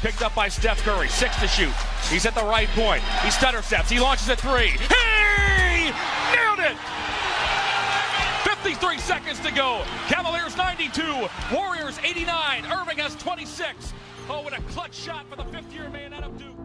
Picked up by Steph Curry. Six to shoot. He's at the right point. He stutter steps. He launches a three. He Nailed it! 53 seconds to go. Cavaliers 92. Warriors 89. Irving has 26. Oh, what a clutch shot for the fifth year man out of Duke.